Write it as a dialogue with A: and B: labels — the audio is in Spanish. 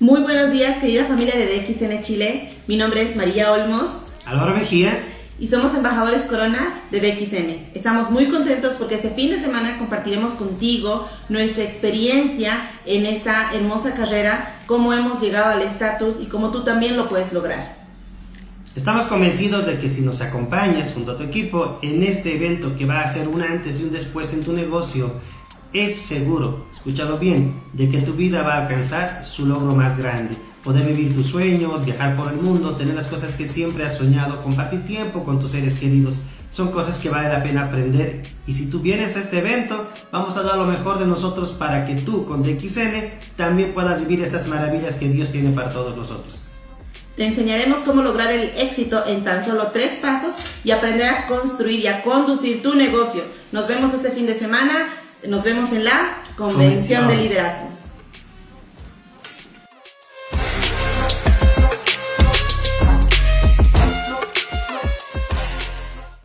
A: Muy buenos días, querida familia de DXN Chile. Mi nombre es María Olmos.
B: Álvaro Mejía.
A: Y somos embajadores Corona de DXN. Estamos muy contentos porque este fin de semana compartiremos contigo nuestra experiencia en esta hermosa carrera, cómo hemos llegado al estatus y cómo tú también lo puedes lograr.
B: Estamos convencidos de que si nos acompañas junto a tu equipo en este evento que va a ser un antes y un después en tu negocio, es seguro, escúchalo bien, de que tu vida va a alcanzar su logro más grande. Poder vivir tus sueños, viajar por el mundo, tener las cosas que siempre has soñado, compartir tiempo con tus seres queridos. Son cosas que vale la pena aprender. Y si tú vienes a este evento, vamos a dar lo mejor de nosotros para que tú con DXN también puedas vivir estas maravillas que Dios tiene para todos nosotros.
A: Te enseñaremos cómo lograr el éxito en tan solo tres pasos y aprender a construir y a conducir tu negocio. Nos vemos este fin de semana. Nos vemos en la Convención de Liderazgo.